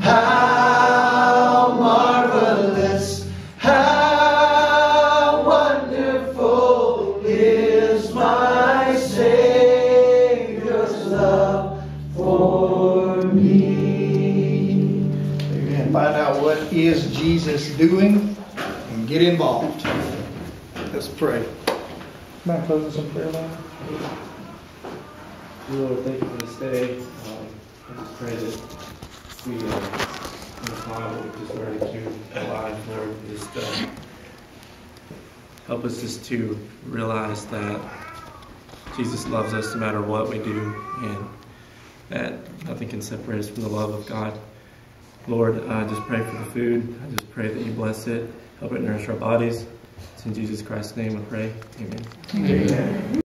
How marvelous, how wonderful is my Savior's love for me. Find out what is Jesus doing and get involved. Let's pray. Can I close this in prayer line? Lord, thank you for this day. Um, I just pray that we. Uh, we just learned to Lord. Just help us just to realize that Jesus loves us no matter what we do, and that nothing can separate us from the love of God. Lord, I just pray for the food. I just pray that you bless it, help it nourish our bodies. It's in Jesus Christ's name I pray. Amen. Amen.